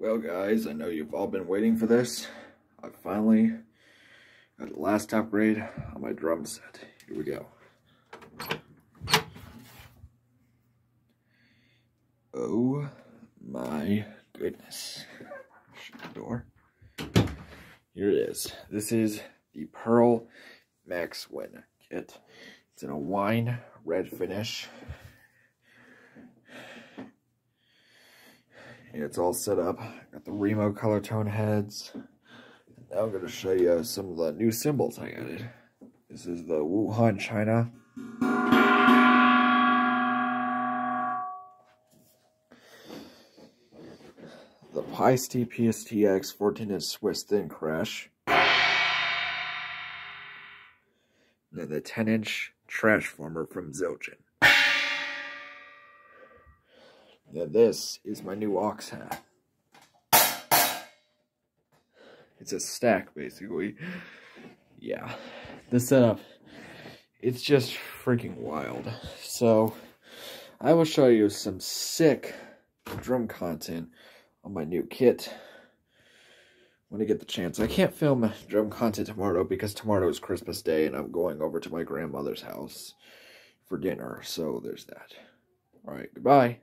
Well, guys, I know you've all been waiting for this. I finally got the last upgrade on my drum set. Here we go. Oh my goodness. Shut the door. Here it is. This is the Pearl Maxwin kit. It's in a wine red finish. It's all set up. Got the Remo color tone heads. Now I'm going to show you some of the new cymbals I added. This is the Wuhan, China. The Paiste PSTX 14 inch Swiss thin crash. And then the 10 inch Trashformer from Zildjian. Now this is my new ox hat. It's a stack, basically. Yeah. The setup, it's just freaking wild. So, I will show you some sick drum content on my new kit when I get the chance. I can't film drum content tomorrow because tomorrow is Christmas Day and I'm going over to my grandmother's house for dinner. So, there's that. Alright, goodbye.